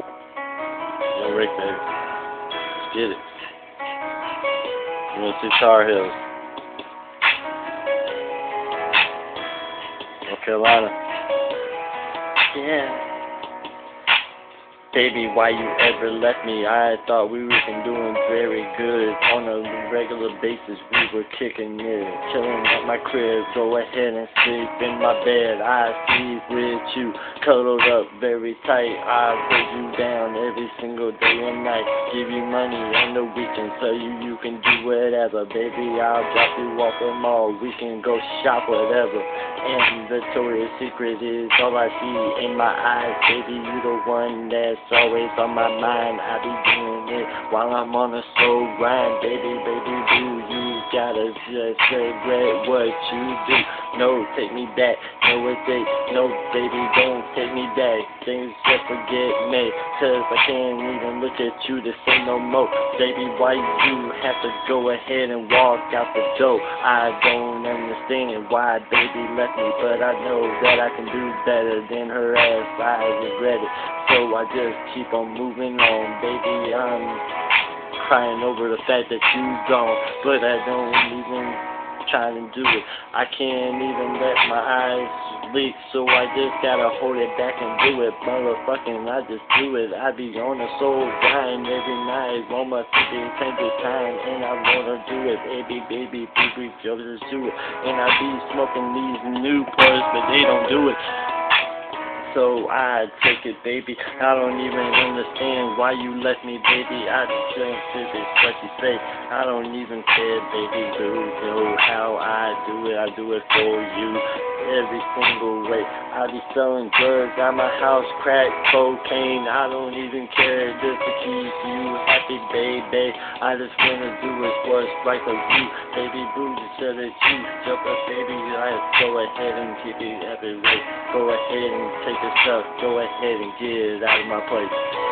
Yo, Ric, baby. Let's get it. You want to see Tar Heels? North Carolina. Yeah. Baby, why you ever left me? I thought we were doing very good. On a regular basis, we were kicking it. Chilling at my crib, go ahead and sleep in my bed. I sleep with you, cuddled up very tight. I hold you down every single day and night. Give you money on the weekend, tell you you can do whatever. Baby, I'll drop you off the mall. We can go shop, whatever. And Victoria's Secret is all I see in my eyes. Baby, you the one that's it's always on my mind. I be doing it while I'm on a slow grind. Baby, baby, do you gotta just celebrate what you do? No, take me back. No, it. No, baby, don't take me back. Things just forget me. Cause I can't even look at you to say no more. Baby, why you have to go ahead and walk out the door? I don't understand why baby left me, but I know that I can do better than her ass. I regret it. So I just keep on moving on, baby. I'm crying over the fact that you gone, but I don't even try to do it. I can't even let my eyes leak, so I just gotta hold it back and do it. Motherfucking, I just do it. I be on a soul grind every night, on my fifty plenty time, and I wanna do it, baby, baby, baby, just do it. And I be smoking these new Newports, but they don't do it so I take it, baby. I don't even understand why you left me, baby. I just it's what you say. I don't even care, baby. Do know how I do it. I do it for you every single way. I be selling drugs at my house, crack, cocaine. I don't even care just to keep you happy, baby. I just wanna do it what's right for you, baby. Boo, just said it, you jump up, baby. I go ahead and keep it every way. Go ahead and take your stuff. Go ahead and get it out of my place.